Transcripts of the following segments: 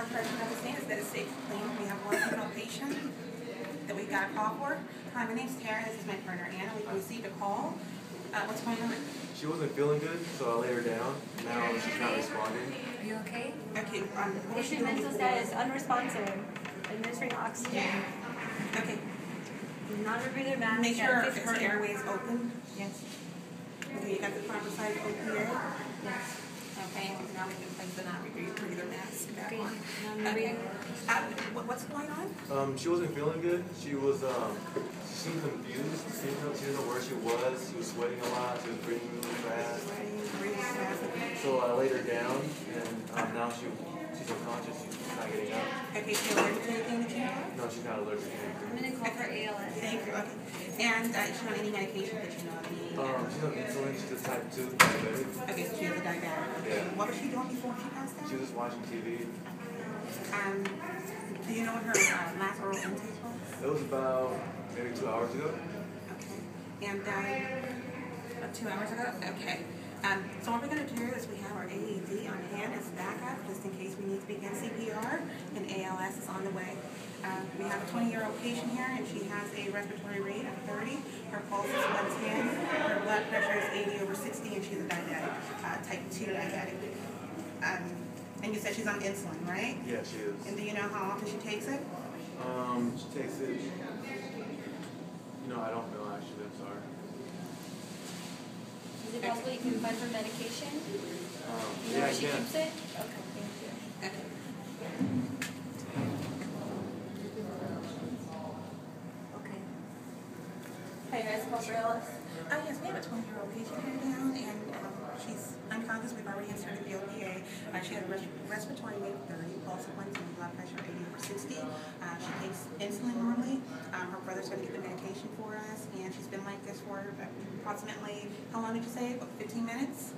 our impression of the stand is that it's safe and clean. We have one female patient that we've got a call for. Hi, my name's Tara, this is my partner Anna. We received a call. Uh, what's going on? She wasn't feeling good, so I laid her down. Now she's not responding. Are you okay? Okay, um, what was Patient doing mental before? status unresponsive. Administering oxygen. Okay, Non-rebreather mask. make sure at her 15. airway is open. Yes. Okay, you got the proper side open there. Yes. Okay, now we can place the non-rebreather mask back Okay. on. Uh, what's going on? Um, she wasn't feeling good. She was, um, she seemed confused. She didn't, know, she didn't know where she was. She was sweating a lot. She was breathing really fast. Breathing fast. So I laid her down, and um, now she, she's unconscious. She's not getting up. Okay, she allergic to anything that you know? No, she's not allergic to I'm gonna call for ALS. Thank you, okay. And, uh, is she on any medication that you know of? Any, Um, she's on insulin. She's a type 2 diabetic. Okay, so she has a diabetic. Yeah. What was she doing before she passed out? She was watching TV. Um, do you know what her uh, last oral intake was? It was about maybe two hours ago. Okay. And, uh, two hours ago? Okay. Um, so what we're gonna do is we have our AED on hand as backup, just in case we need to begin CPR, and ALS is on the way. Uh, we have a twenty-year-old patient here, and she has a respiratory rate of thirty. Her pulse is one ten, her blood pressure is eighty over sixty, and she's a diabetic, uh, type two diabetic. Um, and you said she's on insulin, right? Yeah, she is. And do you know how often she takes it? Um, she takes it. You know, I don't know actually. I'm sorry. Is it possible you can find her medication? Um, You know yeah, where I she can. keeps it? Okay, thank you. Okay. Okay. Hey guys, call for Alice. Uh, yes, we have a twenty-year-old patient here now, and, um, she's unconscious, we've already inserted the OPA. She had res- respiratory rate of thirty, pulse of one ten, blood pressure eighty over sixty. Uh, she takes insulin normally, um, her brother's gonna get the medication for us, and she's been like this for approximately, how long did you say, about fifteen minutes?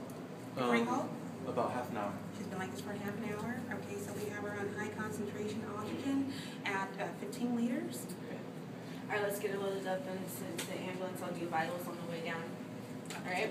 Before you Um. About half an hour. She's been like this for half an hour, okay, so we have her on high concentration oxygen at, uh, fifteen liters. Alright, let's get her loaded up and send the ambulance. I'll do vitals on the way down. Alright?